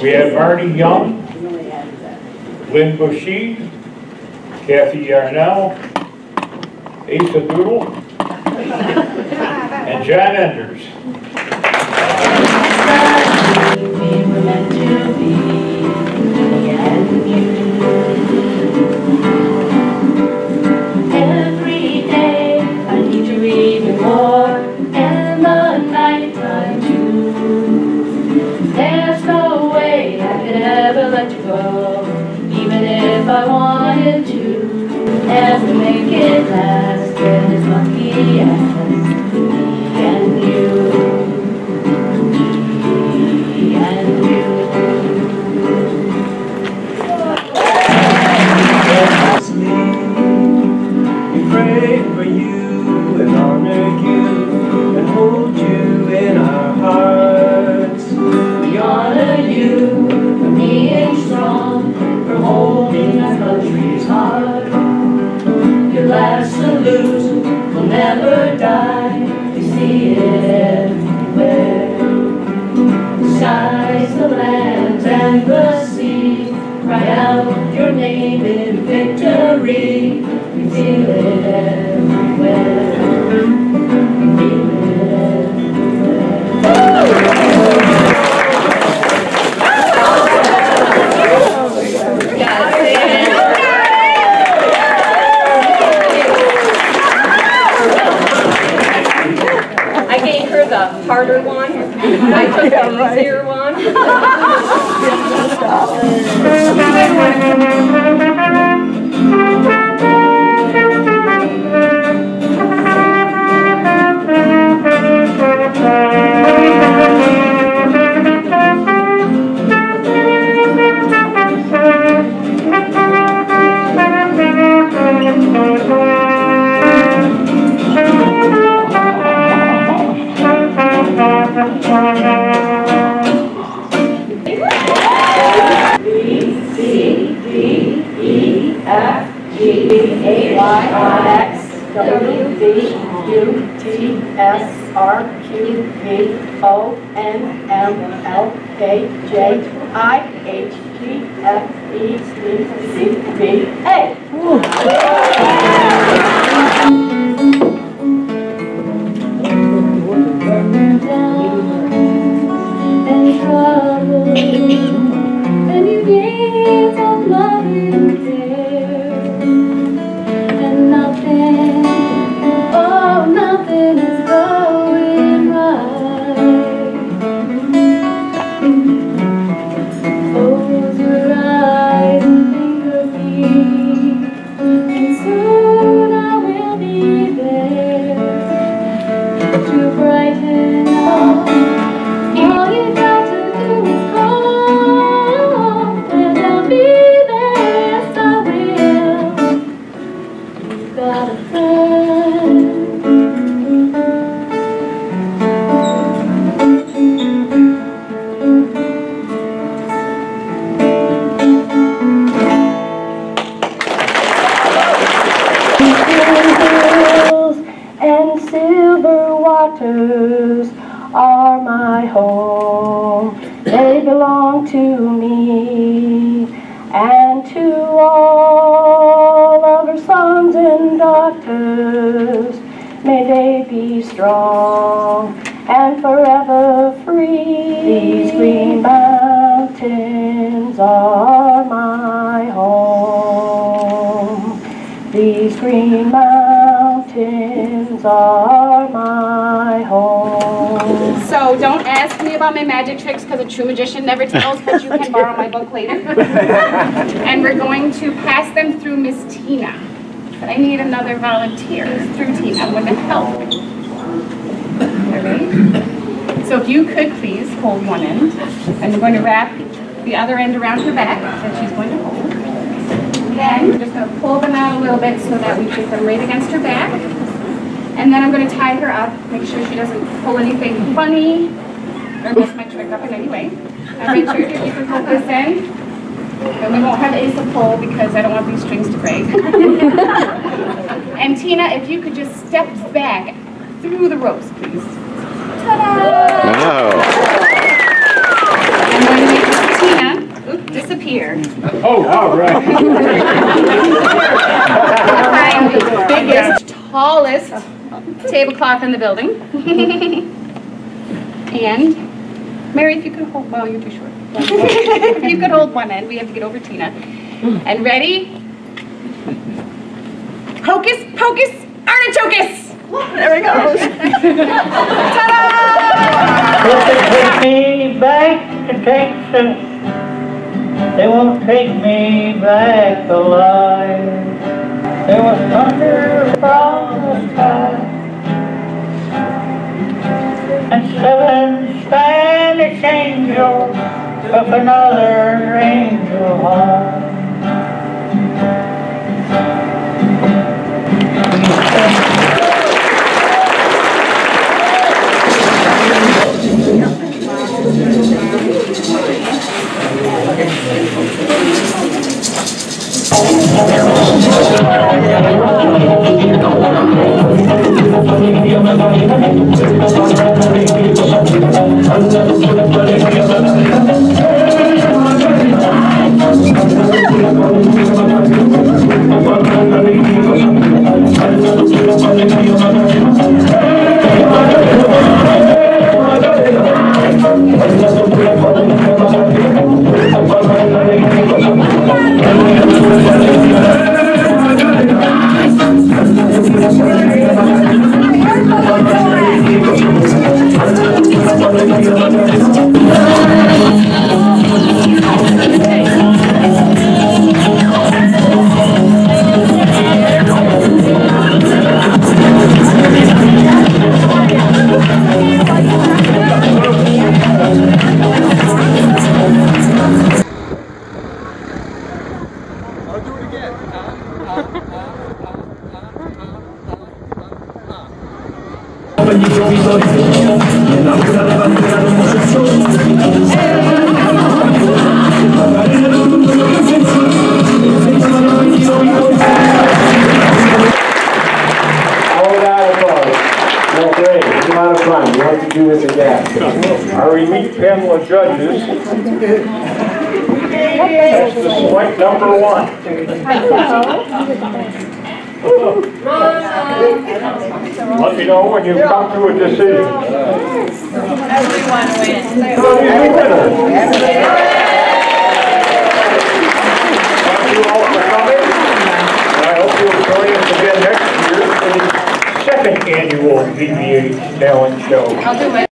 We have Marty Young, Lynn Bushy, Kathy Yarnell, Asa Doodle, and John Enders. Even if I wanted to. And to make it last, as lucky as me harder one. I took the easier one. A Y R X W V U T S R Q V O N M L K J I H G F E C C V A. waters are my home. They belong to me and to all of her sons and daughters. May they be strong and forever free. These green mountains are my home. These green mountains are my home. So don't ask me about my magic tricks because a true magician never tells, but you can borrow my book later. And we're going to pass them through Miss Tina. But I need another volunteer through Tina. I'm going to help. All right? So if you could please hold one end, and we're going to wrap the other end around her back that she's going to hold. Then we're just going to pull them out a little bit so that we get them right against her back. And then I'm going to tie her up, make sure she doesn't pull anything funny or mess my trick up in any way. I made sure that you can pull this in. And we won't have Ace to pull because I don't want these strings to break. and Tina, if you could just step back through the ropes, please. Ta-da! Wow. And then make Tina disappear. Oh, all right. biggest, tallest tablecloth in the building. And, Mary, if you could hold, well, you're too short. If you could hold one end, we have to get over Tina. And ready? Hocus pocus artichokes! There we go. Ta-da! Take me back to Texas, they won't take me back alive. There was thunder from the sky. Seven Spanish angels took another angel home. Hold out of fun. Okay, it's a lot of fun. We want to do this again. Our elite panel of judges. That's the select number one. Let me know when you come to a decision. Everyone wins. Thank you all for coming. And I hope you'll join us again next year for the second annual VVH Talent Show. I'll do it.